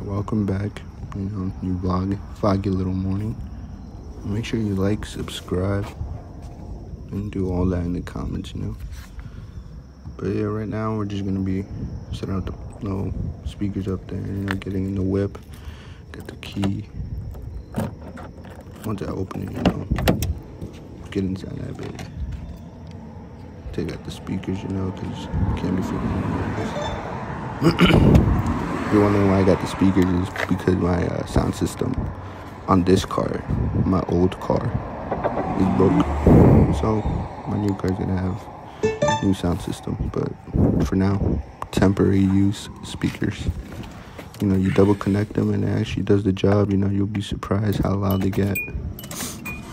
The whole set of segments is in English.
Alright, welcome back. You know, new vlog, foggy little morning. Make sure you like, subscribe, and do all that in the comments, you know. But yeah, right now we're just gonna be setting up the little speakers up there, you know, getting in the whip, get the key. Once I open it, you know, get inside that bit. Take out the speakers, you know, because you can't be freaking you're wondering why I got the speakers is because my uh, sound system on this car, my old car, is broke. So my new car's gonna have new sound system, but for now, temporary use speakers. You know, you double connect them and it actually does the job. You know, you'll be surprised how loud they get.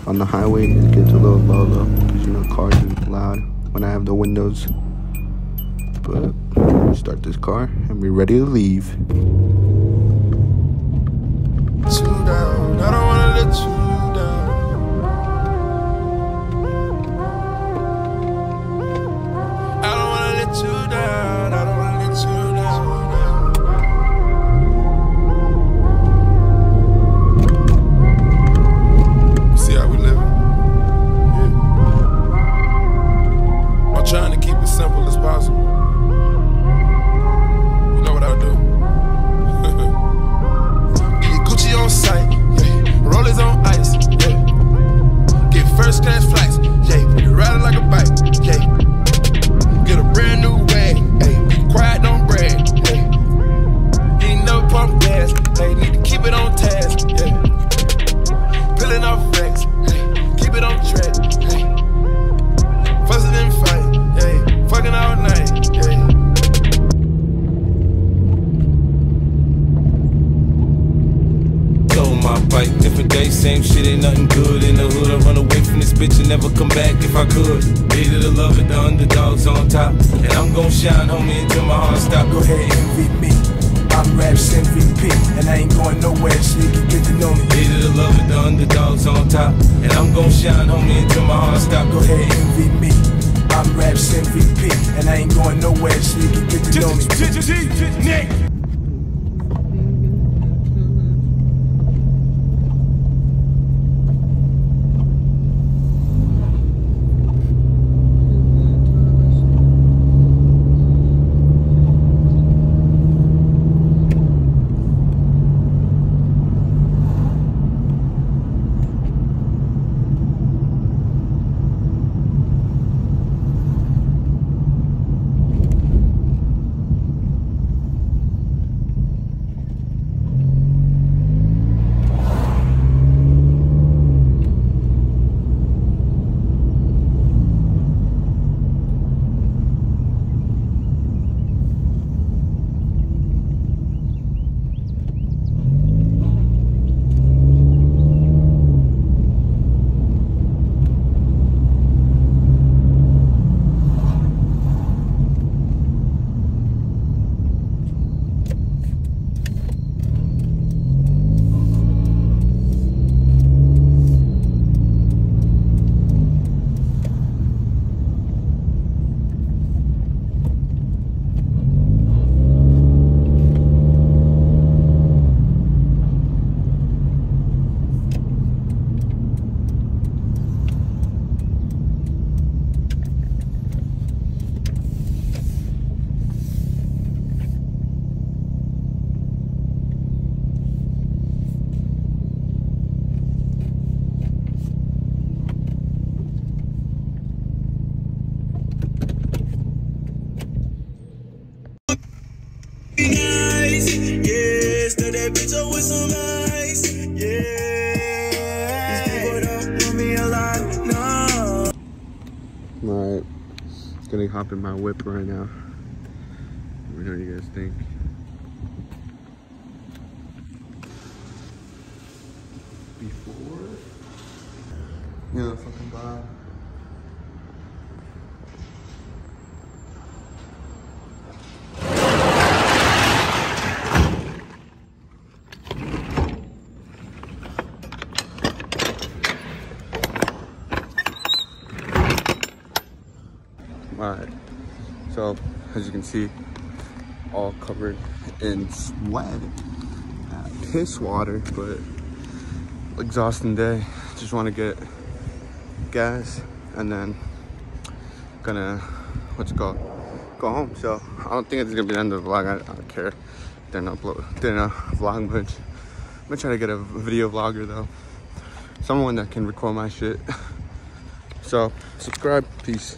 On the highway, it gets a little low though, because you know cars are loud when I have the windows but start this car and we're ready to leave. Same shit ain't nothing good in the hood. I run away from this bitch and never come back if I could. Hated the love it, the underdogs on top. And I'm gon' shine, homie, until my heart stop. Go ahead, envy me. I'm Raps MVP, and I ain't going nowhere, so you can get to know me. Hated the love it, the underdogs on top. And I'm gon' shine, homie, until my heart stop. Go ahead, envy me. I'm Raps MVP, and I ain't going nowhere, so you can get to know me. that with some ice. Yeah. Alright. Gonna hop in my whip right now. Let me know what you guys think. Before? Yeah, fucking Bob. all right so as you can see all covered in sweat. Piss water, but exhausting day. Just want to get gas and then gonna what's it called? Go home. So i don't think it's gonna be the end of the vlog. I, I don't care. Didn't upload didn't uh, vlog much. I'm gonna try to get a video vlogger though. Someone that can record my shit. So subscribe. Peace